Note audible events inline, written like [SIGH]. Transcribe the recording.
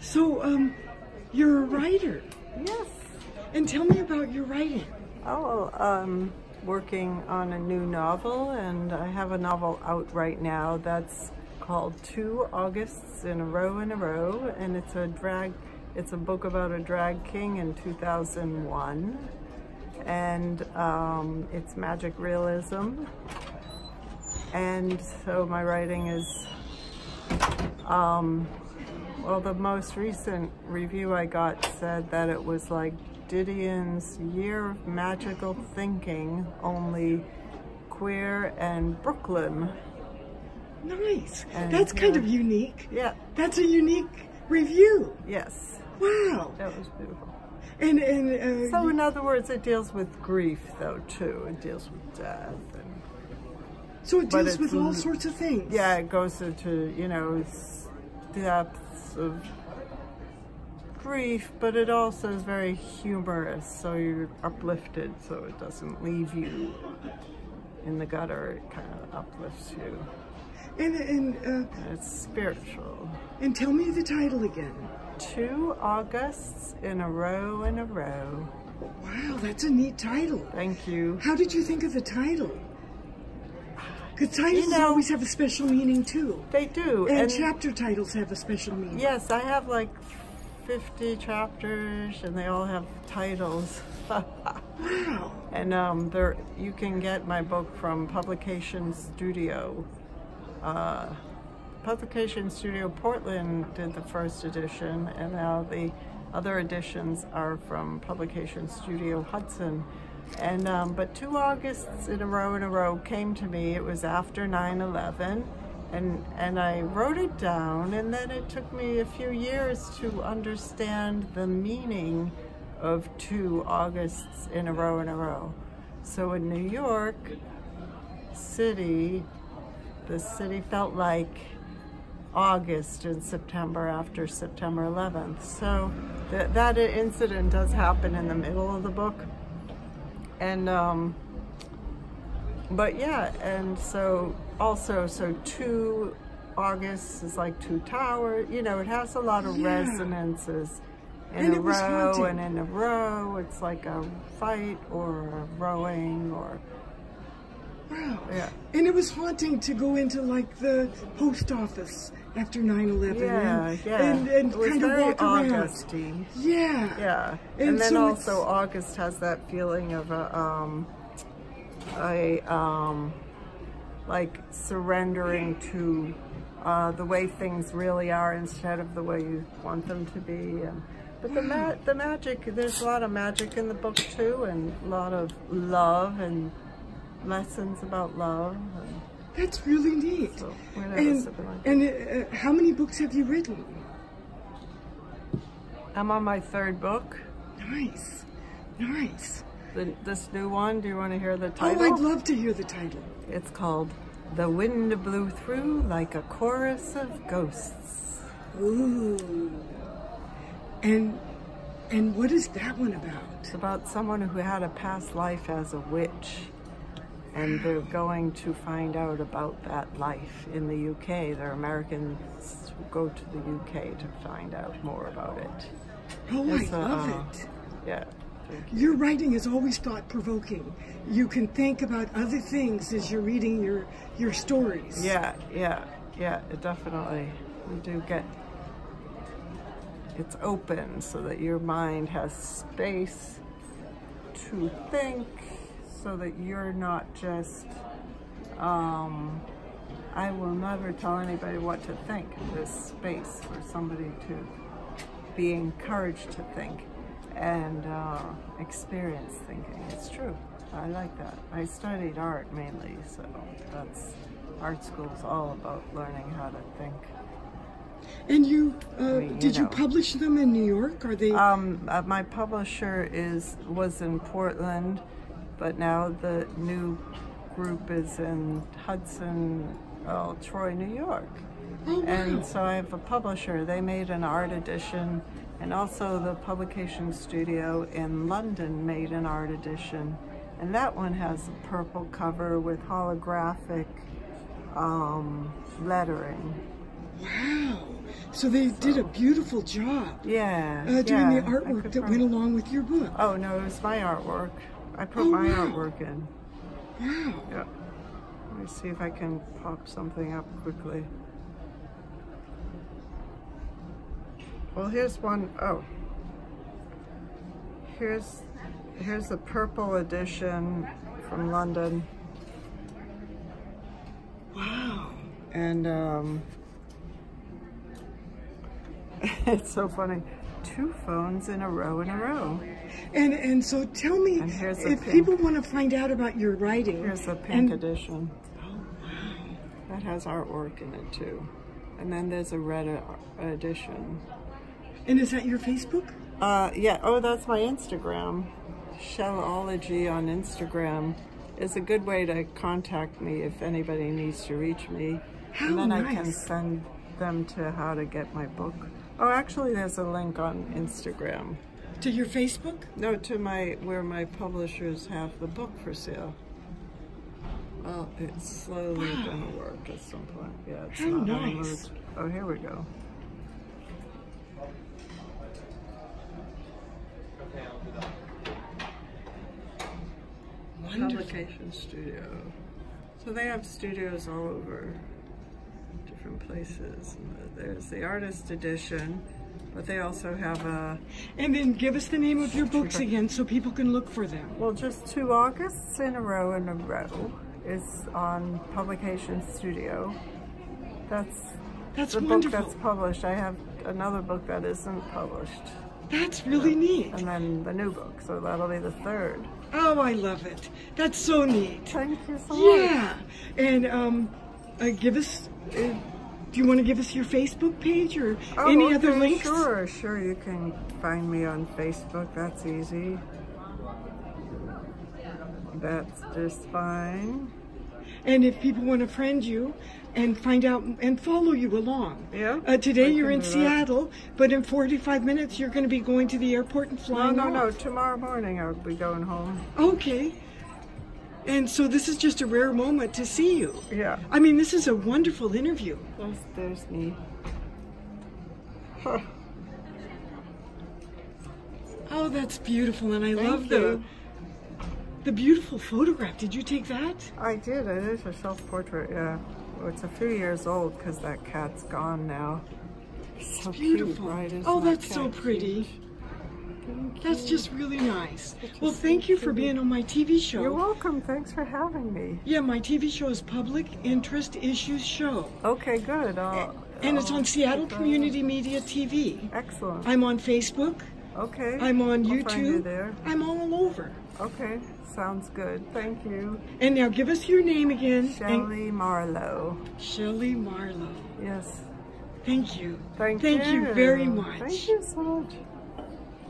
So, um, you're a writer. Yes. And tell me about your writing. Oh, um, working on a new novel, and I have a novel out right now that's called Two Augusts in a Row in a Row, and it's a drag, it's a book about a drag king in 2001, and um, it's magic realism. And so my writing is, um, well, the most recent review I got said that it was like Didion's Year of Magical Thinking, only queer and Brooklyn. Nice. And, That's kind yeah. of unique. Yeah, That's a unique review. yes, Wow. that was beautiful. And and uh, So in other words, it deals with grief though too. It deals with death and so it deals with all sorts of things. yeah, it goes into, you know, s- of grief, but it also is very humorous, so you're uplifted, so it doesn't leave you in the gutter, it kind of uplifts you. And and uh, And it's spiritual. and tell me the title again. Two Augusts in a row in a row. Wow, that's a neat title. Thank you. How did you think of the title? Because titles You know- always have a special meaning too. They do. And, chapter titles have a special meaning. Yes, I have like 50 chapters and they all have titles. Wow. and um, there, you can get my book from Publication Studio. Uh, Publication Studio Portland did the first edition and now the other editions are from Publication Studio Hudson. And um, but two Augusts in a row in a row came to me. It was after 9/11, and and I wrote it down. And then it took me a few years to understand the meaning of two Augusts in a row in a row. So in New York City, the city felt like August and September after September 11th. So th- that incident does happen in the middle of the book. And, um, but yeah, and so also, so two August is like two towers, you know, it has a lot of Yeah. resonances in And a row and in a row. It's like a fight or a rowing or, Wow. yeah. And it was haunting to go into like the post office after 9-11 Yeah, and, yeah. and, and kind of walk around. Augusty. Yeah. Yeah, And and, then so also August has that feeling of a, um, a, um, like surrendering to uh, the way things really are instead of the way you want them to be. And, but the ma- the magic, there's a lot of magic in the book too, and a lot of love and lessons about love. And That's really neat. so And, sit and uh, how many books have you written? I'm on my third book. Nice. Nice. The, this new one. Do you want to hear the title? Oh, I'd love to hear the title. It's called The Wind Blew Through Like a Chorus of Ghosts. Ooh. And and what is that one about? It's about someone who had a past life as a witch and they're going to find out about that life in the UK. They're Americans who go to the UK to find out more about it. Oh, I It's a, love uh, it. Yeah. Your writing is always thought provoking. You can think about other things as you're reading your your stories. Yeah, yeah, yeah, definitely. You do get it's open so that your mind has space to think so that you're not just um I will never tell anybody what to think. There's space for somebody to be encouraged to think and uh, experience thinking. It's true. I like that. I studied art mainly, so that's art school's all about learning how to think. And you uh, mean, you did you publish them in New York? Are they? Um, uh, my publisher is was in Portland, but now the new group is in Hudson, oh, Troy, New York. And so I have a publisher. They made an art edition, and also the publication studio in London made an art edition. And that one has a purple cover with holographic um, lettering. Wow. So they did a beautiful job Yeah. uh, doing yeah, the artwork that went along with your book. Oh no, it was my artwork. I put Oh, my wow. artwork in. Wow. Yeah. Let me see if I can pop something up quickly. Well, here's one oh Here's here's the purple edition from London. Wow. And um, [LAUGHS] it's so funny. Two phones in a row in a row. And and so tell me And here's the if pink. people want to find out about your writing. Here's the pink and, edition. That has artwork in it too. And then there's a red uh, edition. and is that your Facebook? Uh, yeah. Oh, that's my Instagram. Shellology on Instagram is a good way to contact me if anybody needs to reach me. How and then I can send them to how to get my book. Oh, actually, there's a link on Instagram. To your Facebook? No, to my where my publishers have the book for sale. Well, it's slowly Wow. gonna work at some point. Yeah, it's How not nice. Oh, here we go. Wonderful. Publication studio. So they have studios all over different places. There's the artist edition, but they also have a And then give us the name of your books again so people can look for them. Well, just two Augusts in a row in a row is on Publication Studio. That's That's the book wonderful. that's published. I have another book that isn't published, That's really neat. and then the new book, so that'll be the third. Oh, I love it. That's so neat. Thank you so much. Yeah. And um, uh, give us. Uh, do you want to give us your Facebook page or Oh, any other okay, links? Sure, sure. You can find me on Facebook. That's easy. That's just fine. And if people want to friend you and find out and follow you along. Yeah, Uh, today you're in do that. Seattle, but in 45 minutes you're going to be going to the airport and No, flying no, no. off. Tomorrow morning I'll be going home. Okay. And so this is just a rare moment to see you. Yeah. I mean, this is a wonderful interview. There's, there's me. Huh. Oh, that's beautiful, and I Thank love the you. the beautiful photograph. Did you take that? I did. It is a self-portrait. Yeah. Well, it's a few years old because that cat's gone now. So Beautiful. Cute, right? Oh, that that's so pretty. cute? Thank That's just really nice. Well, thank you for being on my TV show. You're welcome. Thanks for having me. Yeah, my TV show is Public Interest Issues Show. Okay, good. Uh, I'll, And it's on Seattle keep an eye Community Media TV. Excellent. I'm on Facebook. okay. I'm on I'll find you YouTube. there. I'm all over. Okay. Sounds good. Thank you. And now give us your name again. Shelley Marlow. Shelley Marlow. Yes. Thank you. Thank, you. Thank you very much. Thank you so much.